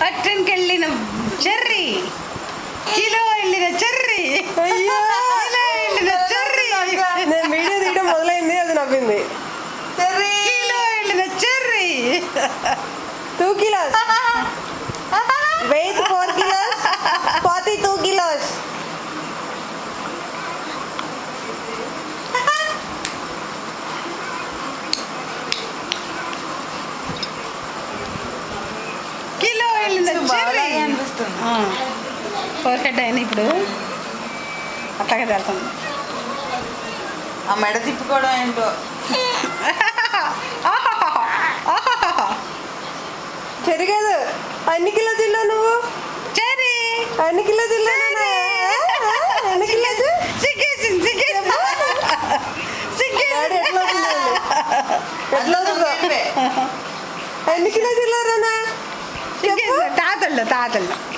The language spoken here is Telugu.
పట్టణకి వెళ్ళిన చెర్రీ కిలో వెళ్ళిన చెర్రీ అయ్యో కిలో వెళ్ళిన చెర్రీ నేను వీడియో తీయడం మొదలైంది అది నవ్వింది చెర్రీ కిలో వెళ్ళిన cherry two kilos four head అయినా ఇప్పుడు. అట్లాగే వెళ్తాం ఆ మెడ తిప్పుకోవడం ఏంటో? చెరిగదు. అన్ని కిలో తిన్నా నువ్వు? చెర్రీ అన్ని కిలో తిన్నా ఎన్ని కిలో సిగ్గేసింది సిగ్గేసింది. ఎట్లా ఎట్లా 应该是打着了打着了。